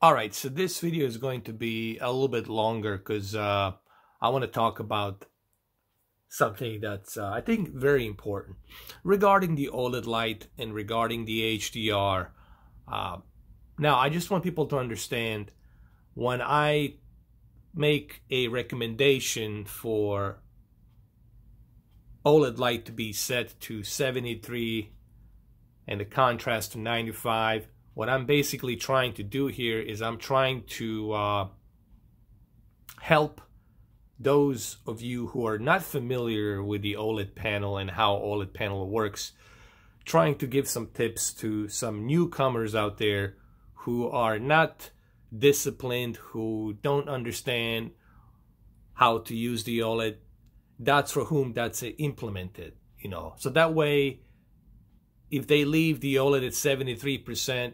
All right, so this video is going to be a little bit longer because uh, I want to talk about something that's, uh, I think, very important regarding the OLED light and regarding the HDR. Uh, now, I just want people to understand when I make a recommendation for OLED light to be set to 73 and the contrast to 95 what I'm basically trying to do here is I'm trying to uh, help those of you who are not familiar with the OLED panel and how OLED panel works, trying to give some tips to some newcomers out there who are not disciplined, who don't understand how to use the OLED. That's for whom that's implemented, you know. So that way, if they leave the OLED at 73%,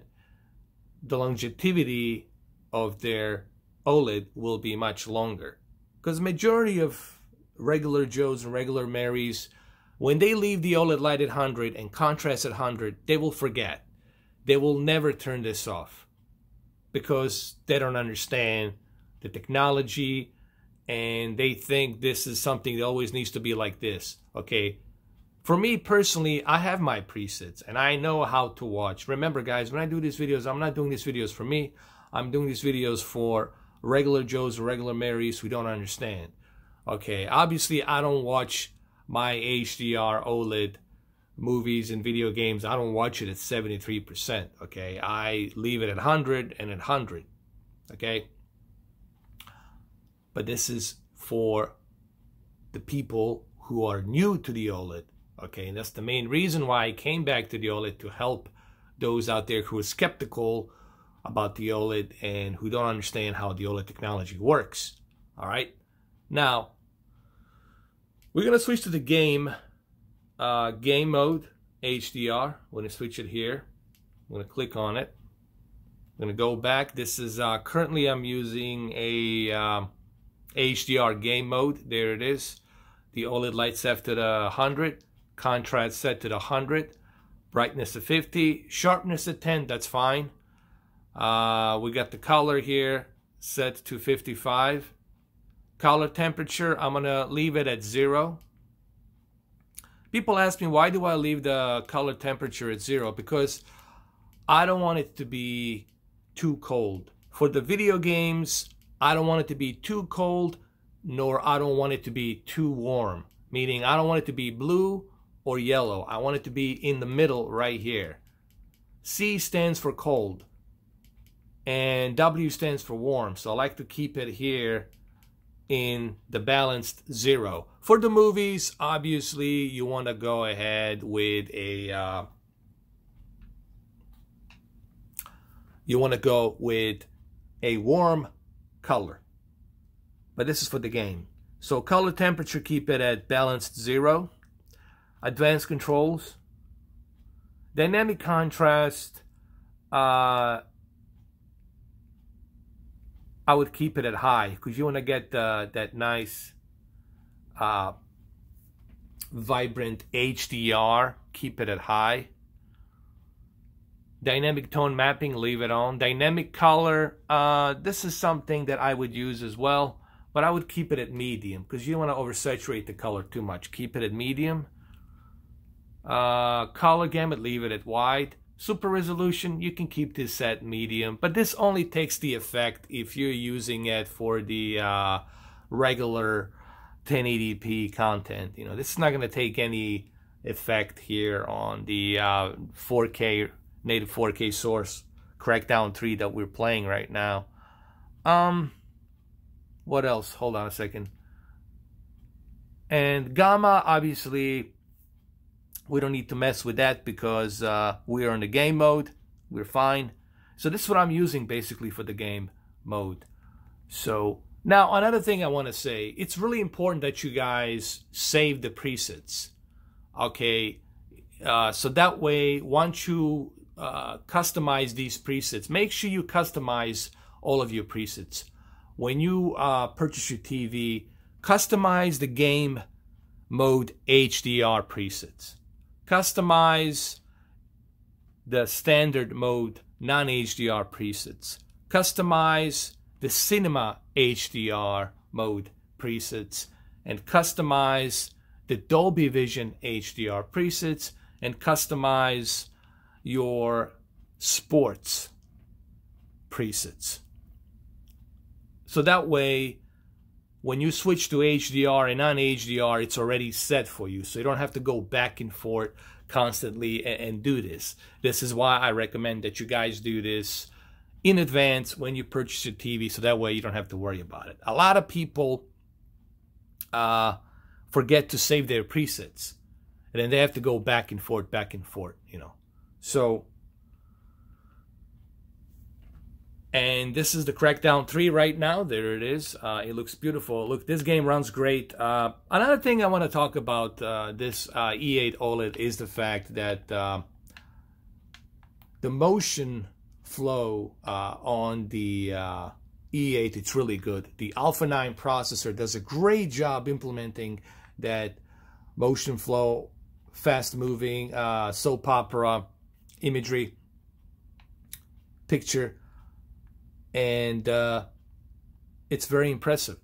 the longevity of their OLED will be much longer. Because majority of regular Joes and regular Marys, when they leave the OLED light at 100 and contrast at 100, they will forget. They will never turn this off because they don't understand the technology and they think this is something that always needs to be like this. Okay, for me personally, I have my presets and I know how to watch. Remember guys, when I do these videos, I'm not doing these videos for me. I'm doing these videos for regular Joes regular Marys who don't understand. Okay, obviously I don't watch my HDR OLED movies and video games. I don't watch it at 73%. Okay, I leave it at 100 and at 100. Okay, but this is for the people who are new to the OLED Okay, and that's the main reason why I came back to the OLED to help those out there who are skeptical about the OLED and who don't understand how the OLED technology works. All right, now we're gonna switch to the game uh, game mode HDR. We're gonna switch it here. I'm gonna click on it. I'm gonna go back. This is uh, currently I'm using a um, HDR game mode. There it is. The OLED lights to the 100 contrast set to the 100 brightness of 50 sharpness at 10 that's fine. Uh, we got the color here set to 55 color temperature I'm gonna leave it at zero. People ask me why do I leave the color temperature at zero? Because I don't want it to be too cold. For the video games I don't want it to be too cold nor I don't want it to be too warm. Meaning I don't want it to be blue or yellow. I want it to be in the middle right here. C stands for cold and W stands for warm. So I like to keep it here in the balanced zero. For the movies, obviously you want to go ahead with a uh, you want to go with a warm color. But this is for the game. So color temperature, keep it at balanced zero advanced controls, dynamic contrast, uh, I would keep it at high because you want to get uh, that nice uh, vibrant HDR. Keep it at high. Dynamic tone mapping, leave it on. Dynamic color, uh, this is something that I would use as well, but I would keep it at medium because you don't want to oversaturate the color too much. Keep it at medium. Uh, color gamut, leave it at white. Super resolution, you can keep this at medium, but this only takes the effect if you're using it for the uh, regular 1080p content. You know, this is not going to take any effect here on the uh, 4K native 4K source Crackdown 3 that we're playing right now. Um, what else? Hold on a second. And gamma, obviously, we don't need to mess with that because uh, we are in the game mode. We're fine. So this is what I'm using basically for the game mode. So now another thing I want to say, it's really important that you guys save the presets. Okay, uh, so that way once you uh, customize these presets, make sure you customize all of your presets. When you uh, purchase your TV, customize the game mode HDR presets customize the standard mode non-HDR presets, customize the Cinema HDR mode presets, and customize the Dolby Vision HDR presets, and customize your sports presets. So that way, when you switch to HDR and non HDR, it's already set for you. So you don't have to go back and forth constantly and, and, do this. This is why I recommend that you guys do this in advance when you purchase your TV so that way you don't have to worry about it. A lot of people uh, forget to save their presets and then they have to go back and forth, back and forth, you know. So And this is the Crackdown 3 right now. There it is. Uh, it looks beautiful. Look, this game runs great. Uh, another thing I want to talk about uh, this uh, E8 OLED is the fact that uh, the motion flow uh, on the E8, it's really good. The Alpha 9 processor does a great job implementing that motion flow, fast moving, soap opera imagery picture and uh, it's very impressive.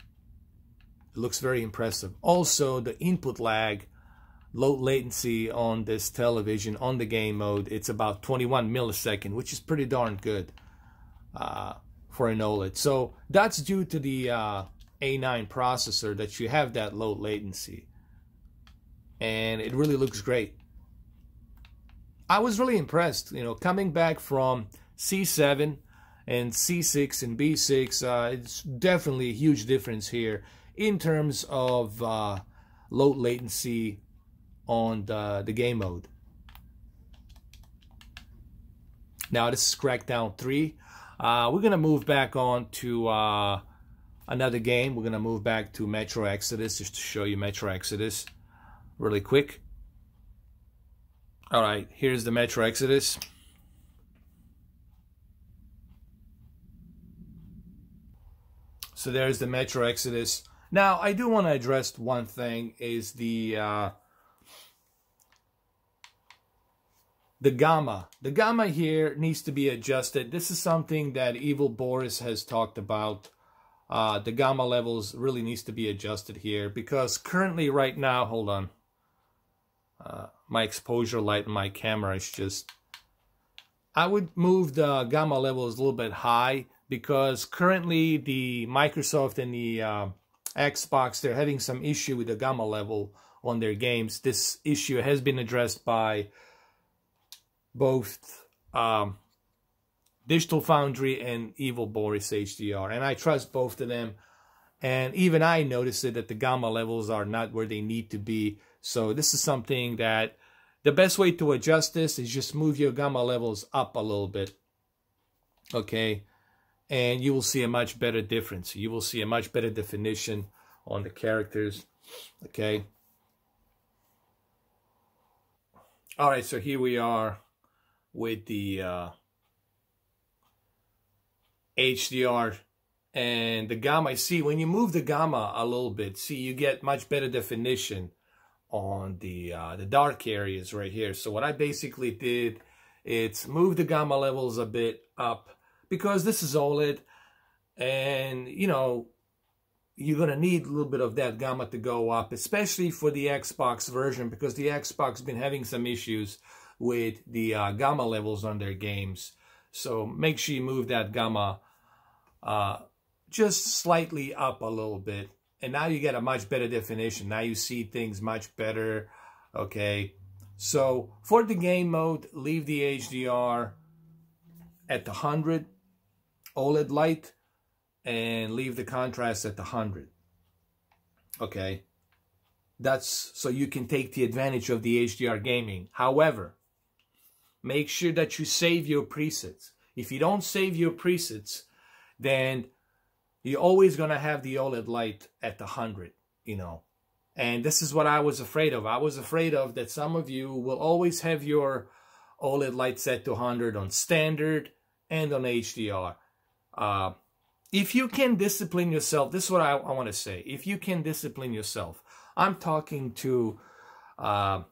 It looks very impressive. Also, the input lag, low latency on this television on the game mode, it's about 21 millisecond, which is pretty darn good uh, for an OLED. So that's due to the uh, A9 processor that you have that low latency. And it really looks great. I was really impressed, you know, coming back from C7 and C6 and B6, uh, it's definitely a huge difference here in terms of uh, low latency on the, the game mode. Now this is Crackdown 3. Uh, we're going to move back on to uh, another game. We're going to move back to Metro Exodus just to show you Metro Exodus really quick. All right, here's the Metro Exodus. So there's the Metro Exodus. Now, I do want to address one thing is the uh, the gamma. The gamma here needs to be adjusted. This is something that Evil Boris has talked about. Uh, the gamma levels really needs to be adjusted here because currently right now, hold on. Uh, my exposure light in my camera is just... I would move the gamma levels a little bit high because currently the Microsoft and the uh, Xbox, they're having some issue with the gamma level on their games. This issue has been addressed by both um, Digital Foundry and Evil Boris HDR. And I trust both of them. And even I noticed it that the gamma levels are not where they need to be. So this is something that the best way to adjust this is just move your gamma levels up a little bit. Okay and you will see a much better difference. You will see a much better definition on the characters. Okay. All right, so here we are with the uh, HDR and the gamma. See, when you move the gamma a little bit, see, you get much better definition on the uh, the dark areas right here. So what I basically did, it's move the gamma levels a bit up because this is OLED and, you know, you're going to need a little bit of that gamma to go up, especially for the Xbox version because the Xbox has been having some issues with the uh, gamma levels on their games. So make sure you move that gamma uh, just slightly up a little bit. And now you get a much better definition. Now you see things much better. Okay. So for the game mode, leave the HDR at the 100 OLED light and leave the contrast at the 100. Okay. That's so you can take the advantage of the HDR gaming. However, make sure that you save your presets. If you don't save your presets, then you're always going to have the OLED light at the 100, you know. And this is what I was afraid of. I was afraid of that some of you will always have your OLED light set to 100 on standard and on HDR. Uh, if you can discipline yourself, this is what I, I want to say. If you can discipline yourself, I'm talking to uh,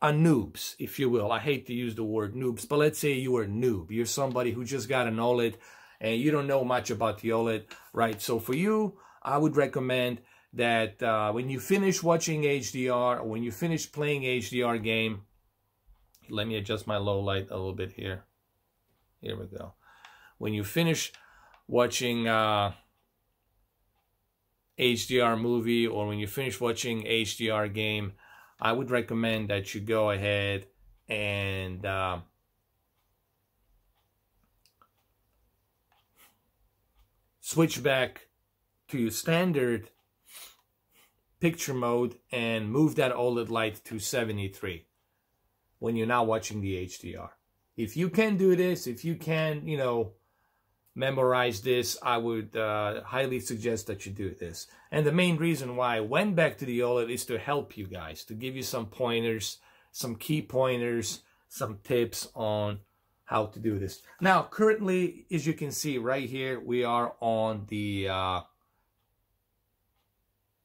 a noobs, if you will. I hate to use the word noobs, but let's say you are a noob. You're somebody who just got an OLED and you don't know much about the OLED, right? So for you, I would recommend that uh, when you finish watching HDR or when you finish playing HDR game, let me adjust my low light a little bit here. Here we go. When you finish watching uh, HDR movie or when you finish watching HDR game, I would recommend that you go ahead and uh, switch back to your standard picture mode and move that OLED light to 73 when you're not watching the HDR. If you can do this, if you can, you know, memorize this, I would uh, highly suggest that you do this. And the main reason why I went back to the OLED is to help you guys, to give you some pointers, some key pointers, some tips on how to do this. Now, currently, as you can see right here, we are on the uh,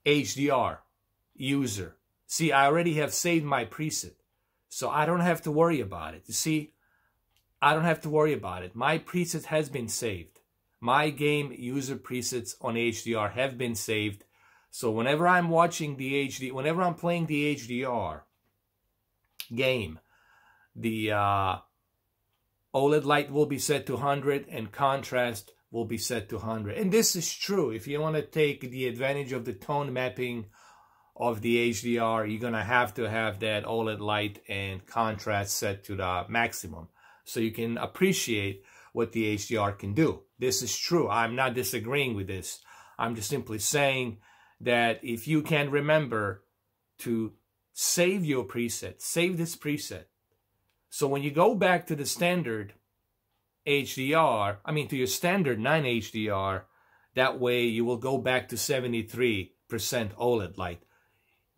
HDR user. See, I already have saved my preset, so I don't have to worry about it. You see, I don't have to worry about it. My preset has been saved. My game user presets on HDR have been saved. So whenever I'm watching the HD, whenever I'm playing the HDR game, the uh, OLED light will be set to 100 and contrast will be set to 100. And this is true. If you want to take the advantage of the tone mapping of the HDR, you're going to have to have that OLED light and contrast set to the maximum so you can appreciate what the HDR can do. This is true. I'm not disagreeing with this. I'm just simply saying that if you can remember to save your preset, save this preset. So when you go back to the standard HDR, I mean to your standard 9 HDR, that way you will go back to 73% OLED light.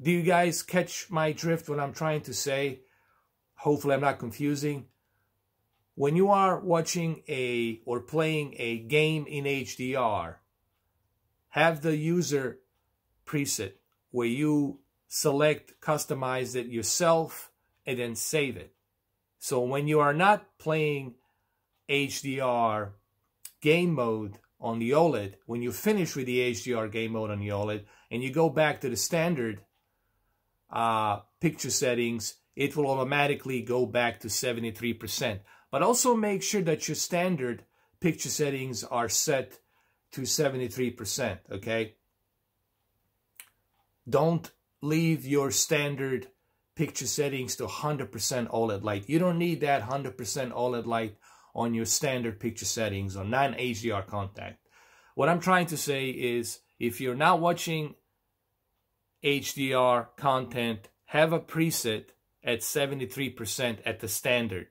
Do you guys catch my drift what I'm trying to say? Hopefully I'm not confusing when you are watching a or playing a game in HDR, have the user preset where you select, customize it yourself, and then save it. So when you are not playing HDR game mode on the OLED, when you finish with the HDR game mode on the OLED, and you go back to the standard uh, picture settings, it will automatically go back to 73%. But also make sure that your standard picture settings are set to 73%, okay? Don't leave your standard picture settings to 100% OLED light. You don't need that 100% OLED light on your standard picture settings on non-HDR content. What I'm trying to say is if you're not watching HDR content, have a preset at 73% at the standard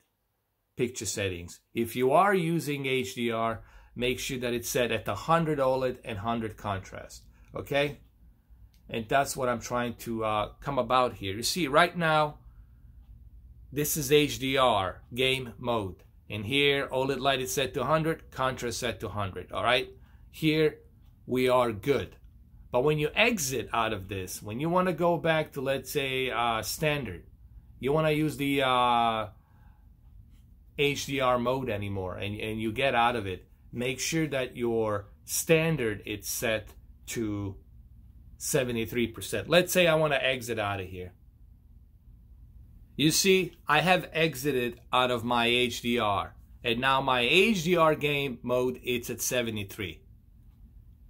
picture settings. If you are using HDR, make sure that it's set at 100 OLED and 100 contrast, okay? And that's what I'm trying to uh, come about here. You see, right now, this is HDR game mode. And here, OLED light is set to 100, contrast set to 100, all right? Here, we are good. But when you exit out of this, when you want to go back to, let's say, uh, standard, you want to use the uh, HDR mode anymore and, and you get out of it, make sure that your standard it's set to 73%. Let's say I want to exit out of here. You see, I have exited out of my HDR and now my HDR game mode it's at 73.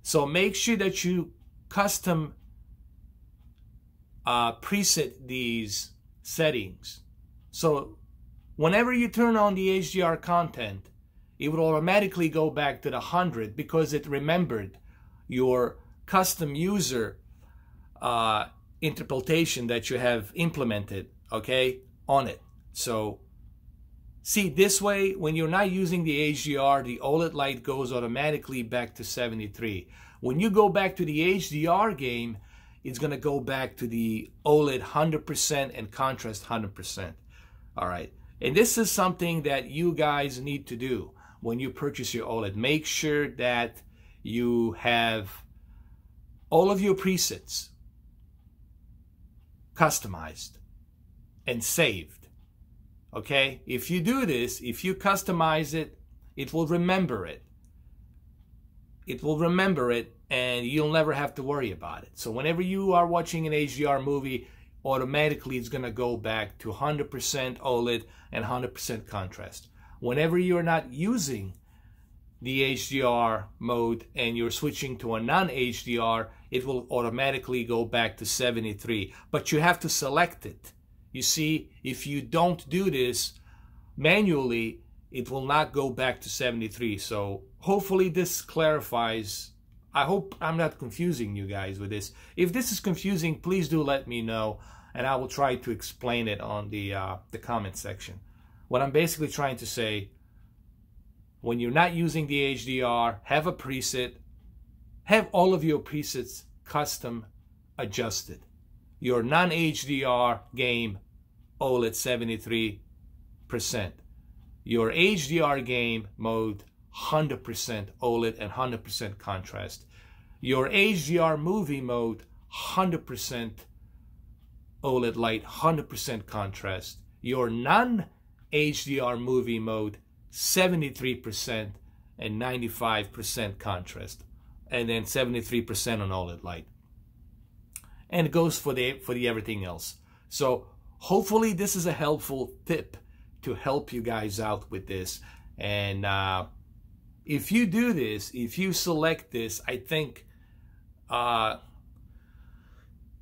So make sure that you custom uh, preset these settings. So whenever you turn on the HDR content, it would automatically go back to the 100 because it remembered your custom user uh, interpretation that you have implemented, okay, on it. So, see, this way, when you're not using the HDR, the OLED light goes automatically back to 73. When you go back to the HDR game, it's going to go back to the OLED 100% and contrast 100%. All right. And this is something that you guys need to do when you purchase your OLED. Make sure that you have all of your presets customized and saved. Okay? If you do this, if you customize it, it will remember it. it will remember it and you'll never have to worry about it. So whenever you are watching an HDR movie, automatically it's going to go back to 100% OLED and 100% contrast. Whenever you're not using the HDR mode and you're switching to a non-HDR, it will automatically go back to 73. But you have to select it. You see, if you don't do this manually, it will not go back to 73. So hopefully this clarifies. I hope I'm not confusing you guys with this. If this is confusing, please do let me know and I will try to explain it on the, uh, the comment section. What I'm basically trying to say, when you're not using the HDR, have a preset, have all of your presets custom adjusted. Your non-HDR game OLED 73%. Your HDR game mode 100% OLED and 100% contrast. Your HDR movie mode 100% OLED light, 100% contrast. Your non HDR movie mode 73% and 95% contrast and then 73% on OLED light. And it goes for the for the everything else. So hopefully this is a helpful tip to help you guys out with this. And uh, if you do this, if you select this, I think uh,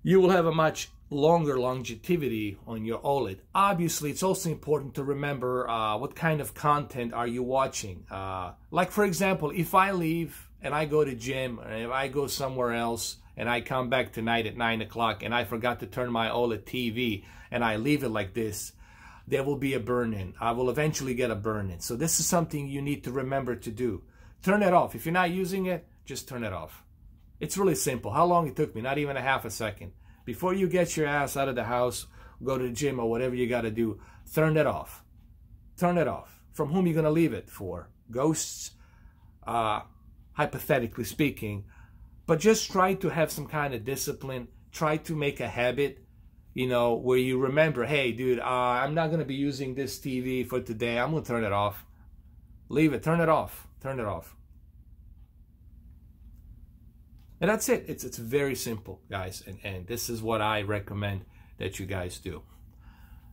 you will have a much longer longevity on your OLED. Obviously, it's also important to remember uh, what kind of content are you watching. Uh, like for example, if I leave and I go to gym, and if I go somewhere else and I come back tonight at 9 o'clock and I forgot to turn my OLED TV and I leave it like this, there will be a burn-in. I will eventually get a burn-in. So this is something you need to remember to do. Turn it off. If you're not using it, just turn it off. It's really simple. How long it took me? Not even a half a second. Before you get your ass out of the house, go to the gym or whatever you got to do, turn it off. Turn it off. From whom are you going to leave it for? Ghosts? Uh, hypothetically speaking. But just try to have some kind of discipline. Try to make a habit, you know, where you remember, hey, dude, uh, I'm not going to be using this TV for today. I'm going to turn it off. Leave it. Turn it off. Turn it off. And that's it. It's it's very simple, guys. And and this is what I recommend that you guys do.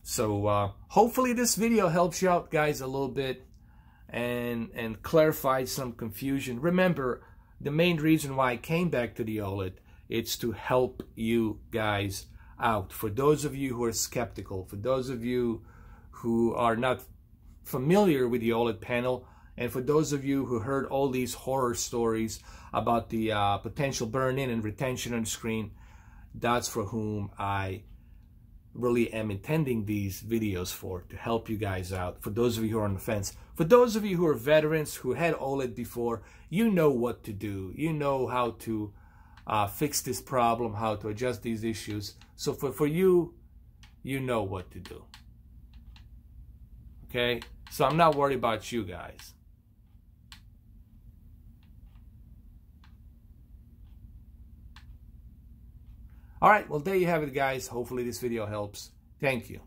So uh, hopefully this video helps you out, guys, a little bit and and clarifies some confusion. Remember, the main reason why I came back to the OLED it's to help you guys out. For those of you who are skeptical, for those of you who are not familiar with the OLED panel, and for those of you who heard all these horror stories about the uh, potential burn-in and retention on the screen, that's for whom I really am intending these videos for, to help you guys out. For those of you who are on the fence. For those of you who are veterans, who had OLED before, you know what to do. You know how to uh, fix this problem, how to adjust these issues. So for, for you, you know what to do. Okay? So I'm not worried about you guys. All right, well, there you have it, guys. Hopefully this video helps. Thank you.